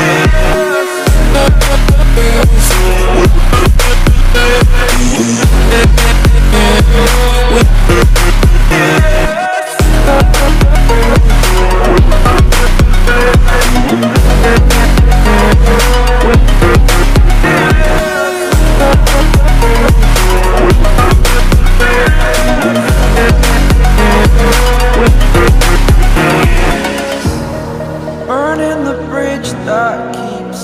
Burning